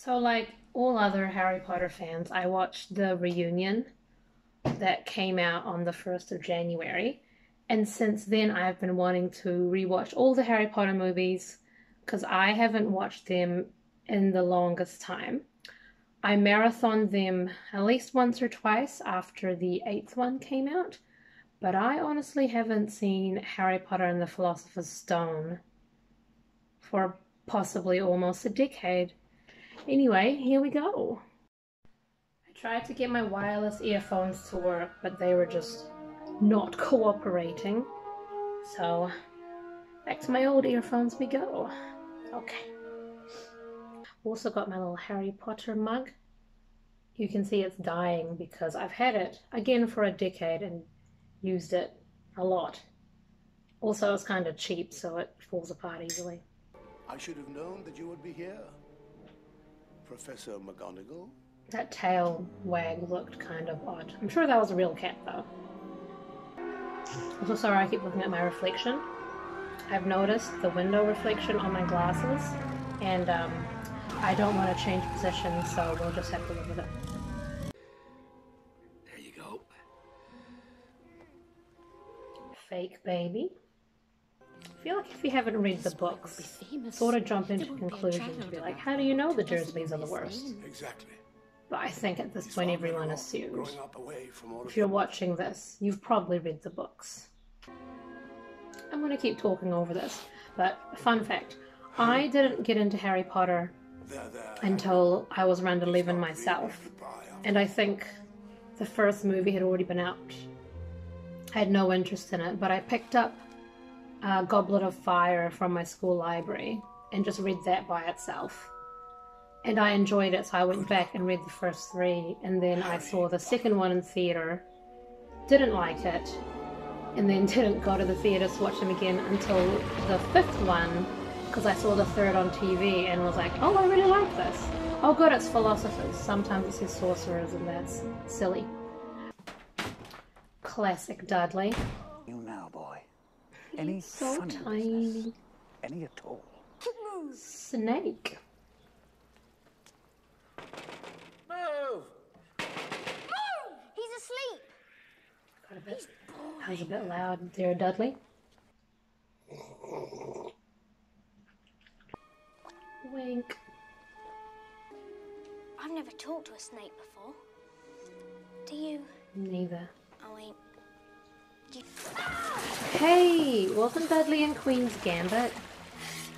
So, like all other Harry Potter fans, I watched the reunion that came out on the 1st of January. And since then, I've been wanting to rewatch all the Harry Potter movies because I haven't watched them in the longest time. I marathoned them at least once or twice after the eighth one came out, but I honestly haven't seen Harry Potter and the Philosopher's Stone for possibly almost a decade. Anyway, here we go. I tried to get my wireless earphones to work, but they were just not cooperating. So, back to my old earphones we go. Okay. Also got my little Harry Potter mug. You can see it's dying because I've had it again for a decade and used it a lot. Also, it's kind of cheap, so it falls apart easily. I should have known that you would be here. Professor McGonagall? That tail wag looked kind of odd. I'm sure that was a real cat, though. I'm so sorry I keep looking at my reflection. I've noticed the window reflection on my glasses, and um, I don't want to change position, so we'll just have to live with it. There you go. Fake baby. I feel like if you haven't read the books, sort of jump into conclusions, be like, how do you know the Dursleys are the worst? Exactly. But I think at this point everyone assumes. Growing up away from all of If you're watching this, you've probably read the books. I'm going to keep talking over this, but fun fact I didn't get into Harry Potter until I was around 11 myself, and I think the first movie had already been out. I had no interest in it, but I picked up uh, Goblet of Fire from my school library and just read that by itself. And I enjoyed it, so I went back and read the first three, and then I saw the second one in theatre, didn't like it, and then didn't go to the theatre to watch them again until the fifth one, because I saw the third on TV and was like, oh, I really like this. Oh, good, it's philosophers. Sometimes it says sorcerers, and that's silly. Classic Dudley. You now, boy. Any So funny business? tiny. Any at all? Snake. Move! Move! He's asleep. Got a bit. That was a bit loud there, Dudley. Wink. I've never talked to a snake before. Do you? Neither. I mean, you... Hey, wasn't Dudley in Queen's Gambit?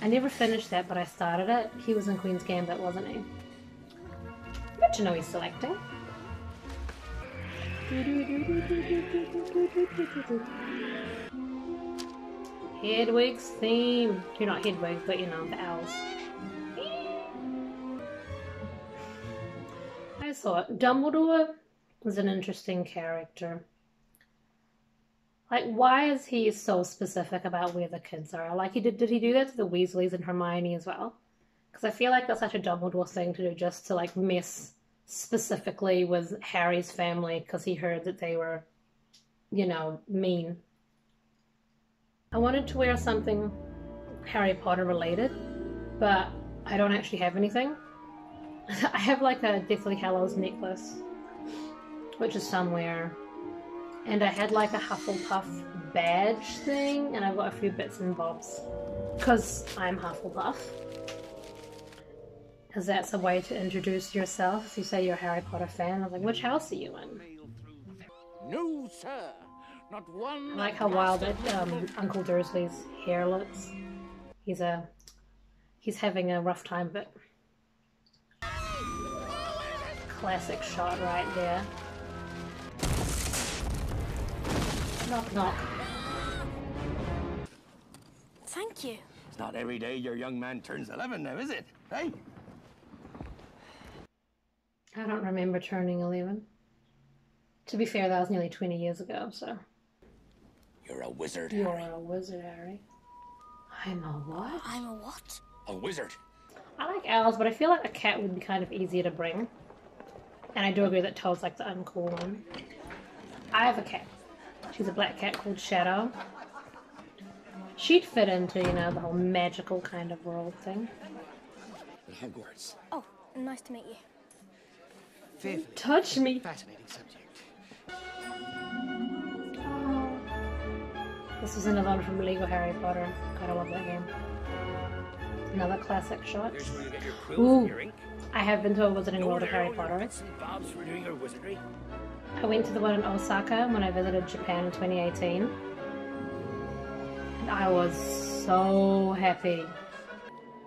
I never finished that, but I started it. He was in Queen's Gambit, wasn't he? Good to know he's selecting. Hedwig's theme. You're not Hedwig, but you know, the owls. I thought Dumbledore was an interesting character. Like, why is he so specific about where the kids are? Like, he did. Did he do that to the Weasleys and Hermione as well? Because I feel like that's such a Dumbledore thing to do, just to like mess specifically with Harry's family because he heard that they were, you know, mean. I wanted to wear something Harry Potter related, but I don't actually have anything. I have like a Deathly Hallows necklace, which is somewhere and I had like a Hufflepuff badge thing, and I've got a few bits and bobs. Because I'm Hufflepuff. Because that's a way to introduce yourself. If you say you're a Harry Potter fan, I was like, which house are you in? No, sir. Not one. I like how wild it, um, Uncle Dursley's hair looks. He's a. He's having a rough time, but. Classic shot right there. Knock knock. Thank you. It's not every day your young man turns 11 now, is it? Hey? I don't remember turning 11. To be fair, that was nearly 20 years ago, so. You're a wizard, You're a wizard, Harry. I'm a what? I'm a what? A wizard. I like owls, but I feel like a cat would be kind of easier to bring. And I do agree that Toad's like the uncool one. I have a cat. She's a black cat called Shadow. She'd fit into, you know, the whole magical kind of world thing. Hogwarts. Oh, Nice to meet you. Fearfully Touch me. fascinating subject. This is another one from Lego Harry Potter. God, I love that game. Another classic shot. Here's where you get your quill Ooh. And your ink. I have been to a Wizarding Over World of Harry Potter. bobs for doing wizardry. I went to the one in Osaka when I visited Japan in 2018. And I was so happy.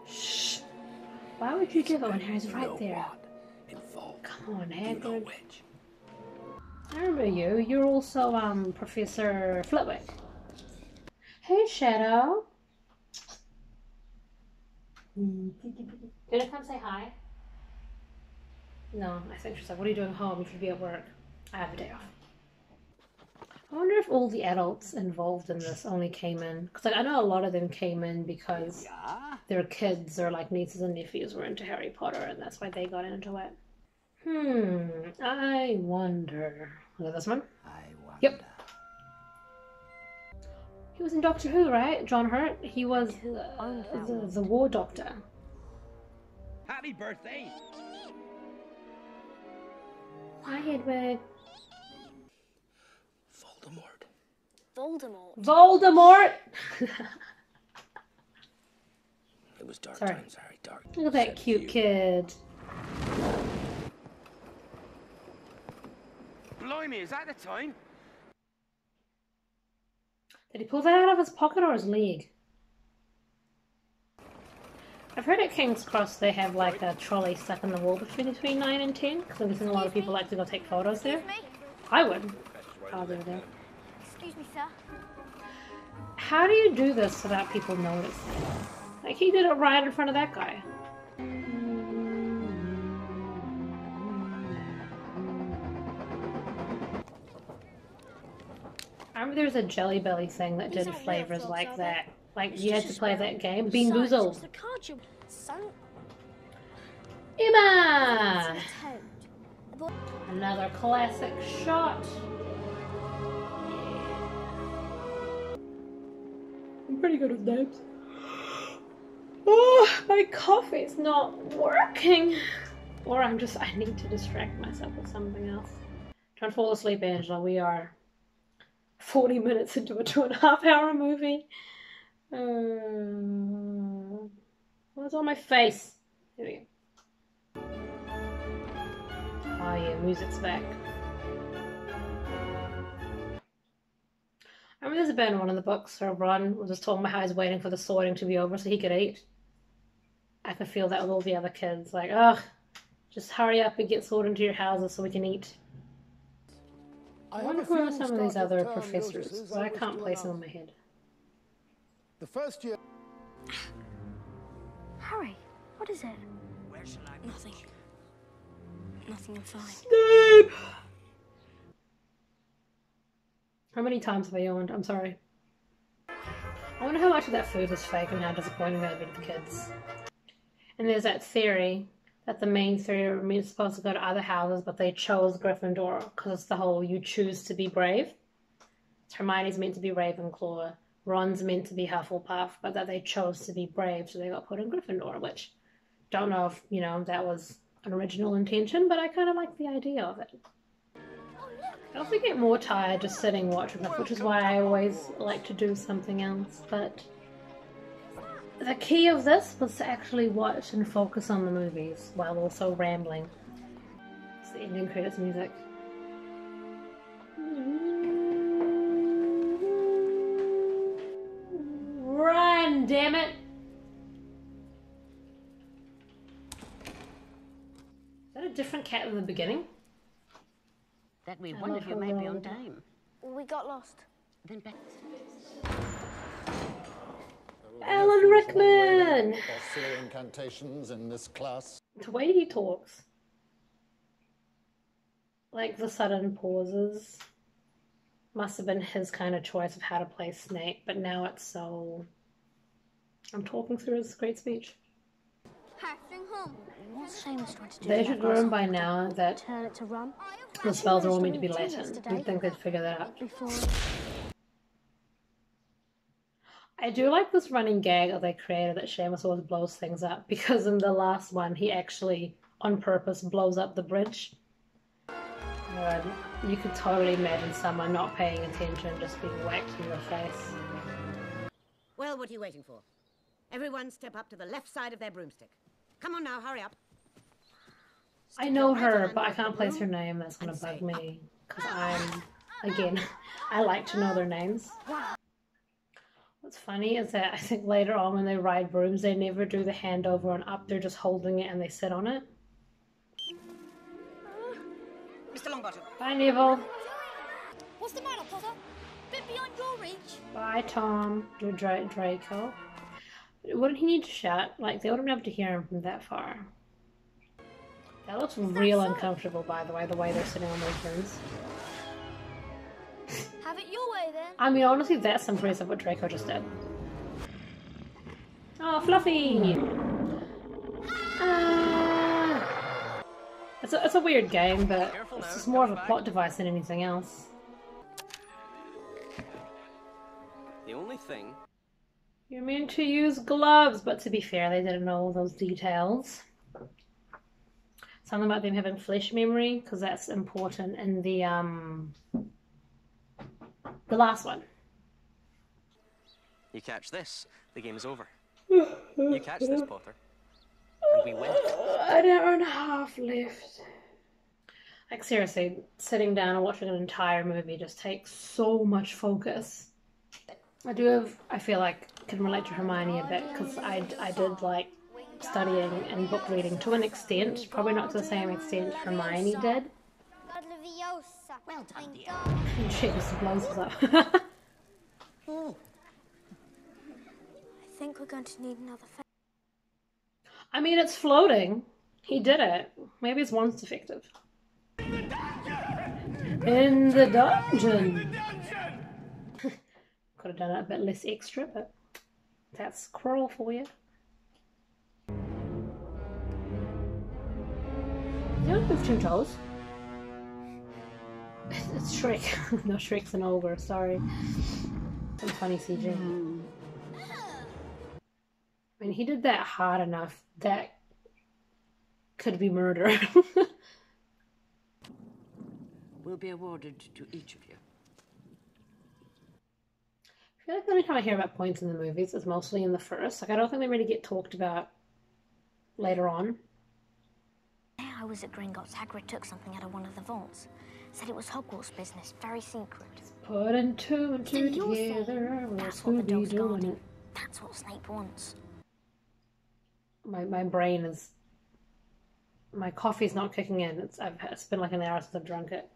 Shh. Why would you give it when Harry's right there? Come on, You know Hagrid. I remember you. You're also um Professor Flitwick. Hey, Shadow. You gonna come say hi? No, I think she's like, what are you doing home? You should be at work. I have a day off. I wonder if all the adults involved in this only came in because like, I know a lot of them came in because Yeah? their kids or like nieces and nephews were into Harry Potter and that's why they got into it. Hmm, I wonder. Look at this one. I wonder. Yep. He was in Doctor Who, right? John Hurt. He was uh, the, the War Doctor. Happy birthday! Hi, Hedwig. Voldemort. Voldemort. Voldemort. It was dark Sorry. times, Harry. Dark. Look at that cute you. kid. Blimey, is that the time? Did he pull that out of his pocket or his leg? I've heard at King's Cross they have like a trolley stuck in the wall between between 9 and 10 because I've seen a lot of people like to go take photos there. I would. I'll do that. Excuse me, sir. How do you do this without people noticing? Like he did it right in front of that guy. I remember there was a Jelly Belly thing that did flavors like that. Like It's you had to play that game. Besides, Bean Boozled. it's a card you- Son, Emma! it's a toad. A boy- Another classic shot. I'm pretty good with names. Oh, my coffee's not working. Or I'm just, I need to distract myself with something else. Try and fall asleep, Angela. We are 40 minutes into a two and a half hour movie. Uh, what's on my face? Here we go. Oh yeah, music's back. I remember there's a bit in one of the books where Ron was just talking about how he's waiting for the sorting to be over so he could eat. I could feel that with all the other kids. Like, ugh, just hurry up and get sorted into your houses so we can eat. I wonder who are some of these other professors, I can't place them in my head. The first year. Harry, what is it? Nothing. Nothing, I'm fine. Snape! How many times have I yawned? I'm sorry. I wonder how much of that food was fake and how disappointing that would be to the kids. And there's that theory that the main three are meant- supposed to go to other houses, but they chose Gryffindor because it's the whole you choose to be brave. Hermione's meant to be Ravenclaw, Ron's meant to be Hufflepuff, but that they chose to be brave, so they got put in Gryffindor, which don't know if, you know, that was an original intention, but I kind of like the idea of it. I also get more tired just sitting watching this, which is why I always like to do something else. But the key of this was to actually watch and focus on the movies while also rambling. It's the ending credits music. Damn it! Is that a different cat in the beginning? That we I wonder if you her may be on roll. time. We got lost. Then back. Alan Rickman! Incantations in this class. The way he talks. Like the sudden pauses. Must have been his kind of choice of how to play Snape, but now it's so. I'm talking through his great speech. Harry, bring home. What's Seamus trying to do? They should learn by now that Turn it to rum. the spells are all meant to be Tea Latin. You'd think they'd figure that out. I do like this running gag that they created that Seamus always blows things up because in the last one he actually on purpose blows up the bridge. You could totally imagine someone not paying attention, just being whacked in the face. Well, what are you waiting for? Everyone step up to the left side of their broomstick. Come on now, hurry up. I know her, but I can't place her name. That's gonna bug me ah, because I'm again. I like to know their names. What's funny is that I think later on when they ride brooms, they never do the handover and up. They're just holding it and they sit on it. Mr. Longbottom. Bye, Neville. What's the matter, Potter? Bit beyond your reach. Bye, Tom. Do Dra- Draco. Wouldn't he need to shout? Like they wouldn't be able to hear him from that far. That looks real uncomfortable, by the way. The way they're sitting on those brooms. Have it your way then. I mean, honestly, that's impressive what Draco just did. Oh, Fluffy! Ah. It's a, it's a weird game, but it's just more of a plot device than anything else. The only thing. You're meant to use gloves, but to be fair, they didn't know all those details. Something about them having flesh memory, because that's important in the um the last one. You catch this, the game is over. You catch this, Potter. And we win. An hour and a half left. Like seriously, sitting down and watching an entire movie just takes so much focus. I do have, I feel like, can relate to Hermione a bit because I, I did like studying and book reading to an extent, probably not to the same extent Hermione did. Well done, dear. And she just blows us up. Hmm. I think we're going to need another I mean, it's floating. He did it. Maybe it's once effective. In the dungeon. Could have done it a bit less extra, but that's Quirrell for you. You don't have two toes. It's Shrek. no, Shrek's an ogre, sorry. Some funny CG. I mean, he did that hard enough that could be murder. Will be awarded to each of you. I feel like the only time I hear about points in the movies is mostly in the first. Like, I don't think they really get talked about later on. I was at Gringotts. Hagrid took something out of one of the vaults. Said it was Hogwarts business, very secret. Putting two and two So together, that's what the dog's doing it. That's what Snape wants. My my brain is. My coffee's not kicking in. It's I've it's been like an hour since I've drunk it.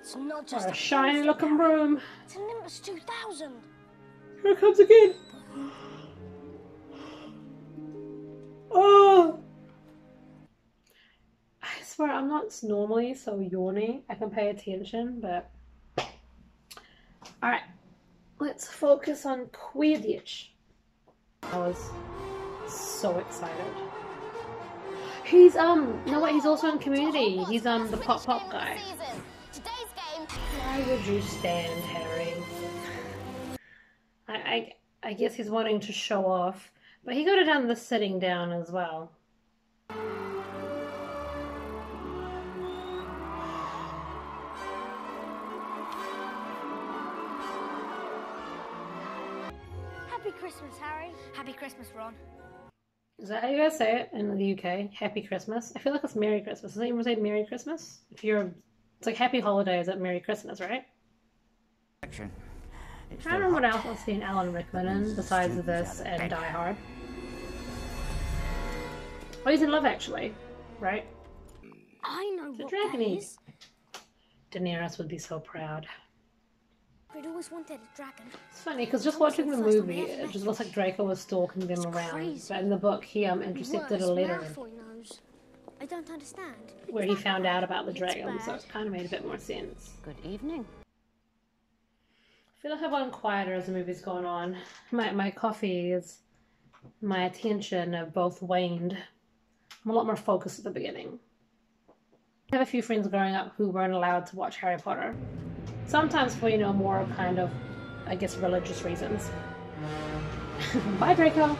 That's not just a shiny looking room. It's a Nimbus 2000. Here it comes again. Oh. I swear I'm not normally so yawny. I can pay attention, but all right. Let's focus on Quidditch. I was so excited. He's um no wait he's also in Community. He's um the pop pop guy. Why would you stand, Harry? I, I, I guess he's wanting to show off, but he could have done the sitting down as well. Happy Christmas, Harry. Happy Christmas, Ron. Is that how you guys say it in the UK? Happy Christmas. I feel like it's Merry Christmas. Does anyone say Merry Christmas? If you're, it's like Happy Holidays at Merry Christmas, right? Action. It's I don't know what else I've seen Alan Rickman in besides this and Die Hard. Oh, he's in Love Actually, right? I know The what dragon that is. is. Daenerys would be so proud. We'd always wanted a dragon. It's funny because just watching the movie, it just looks like Draco was stalking them around. crazy. But in the book, he um intercepted a letter Malfoy knows. I don't understand. where he found out about the It's dragon, so bad. it kind of made a bit more sense. Good evening. I feel like I've gotten quieter as the movie's going on. My my coffee is my attention have both waned. I'm a lot more focused at the beginning. I have a few friends growing up who weren't allowed to watch Harry Potter. Sometimes for, you know, more kind of, I guess, religious reasons. Bye, Draco.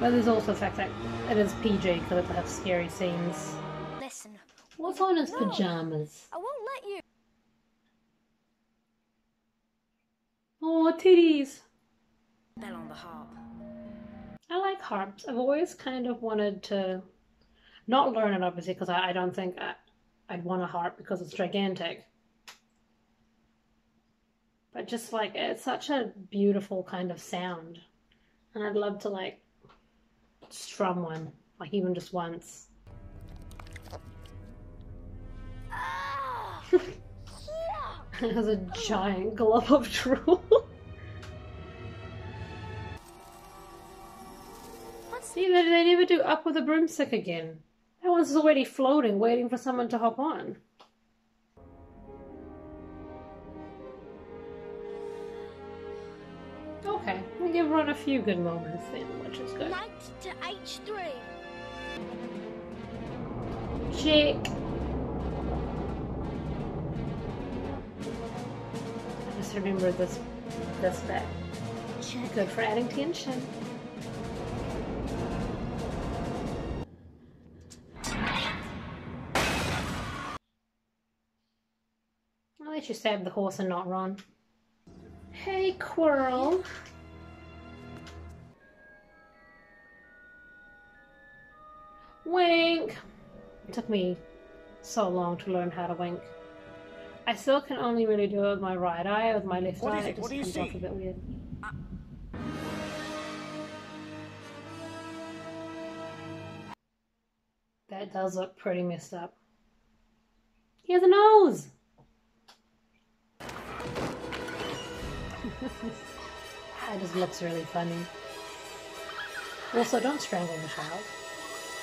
But there's also the fact that it is PG because it has scary scenes. Listen, What's on his No. pajamas? I won't let you. Oh, titties! Bell on the harp. I like harps. I've always kind of wanted to not learn it, obviously, because I, I don't think I, I'd want a harp because it's gigantic. But just like it's such a beautiful kind of sound, and I'd love to like strum one, like even just once. It has a giant glob of drool. See, they, they never do up with a broomstick again. That one's already floating, waiting for someone to hop on. Okay, we give Ron a few good moments then, which is good. Knight to H3. Check. I just remember this this bit. Good for adding tension. At least you stab the horse and not Ron. Quirrell. Wink. It took me so long to learn how to wink. I still can only really do it with my right eye. With my left What eye, it it? just What do you comes off a bit weird. That does look pretty messed up. He has a nose! That just looks really funny. Also, don't strangle the child.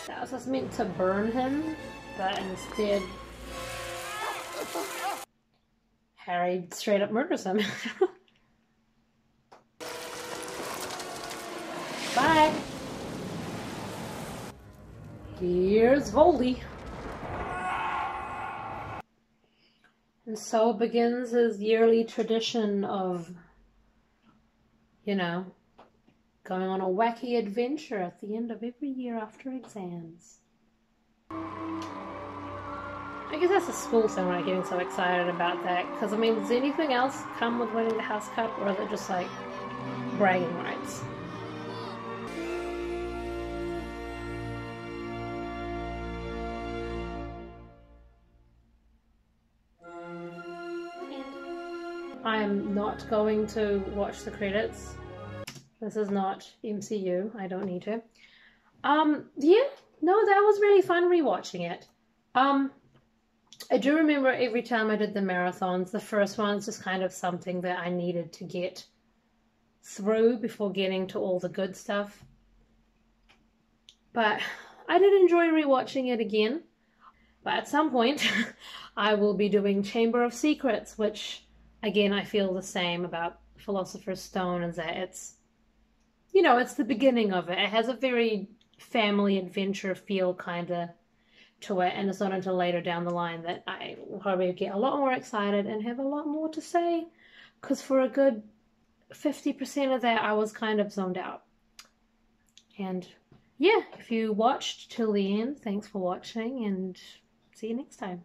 That was just meant to burn him, but instead, Harry straight up murders him. Bye! Here's Voldy. And so begins his yearly tradition of, you know, going on a wacky adventure at the end of every year after exams. I guess that's a school thing, right? Getting so excited about that. Because, I mean, does anything else come with winning the House Cup, or is it just like bragging rights? I'm not going to watch the credits. This is not MCU. I don't need to. Um, yeah, no, that was really fun rewatching it. Um, I do remember every time I did the marathons, the first one's just kind of something that I needed to get through before getting to all the good stuff. But I did enjoy rewatching it again. But at some point, I will be doing Chamber of Secrets, which, again, I feel the same about Philosopher's Stone, is that it's, you know, it's the beginning of it. It has a very family adventure feel, kind of, to it, and it's not until later down the line that I probably get a lot more excited and have a lot more to say, because for a good 50% of that, I was kind of zoned out. And yeah, if you watched till the end, thanks for watching, and see you next time.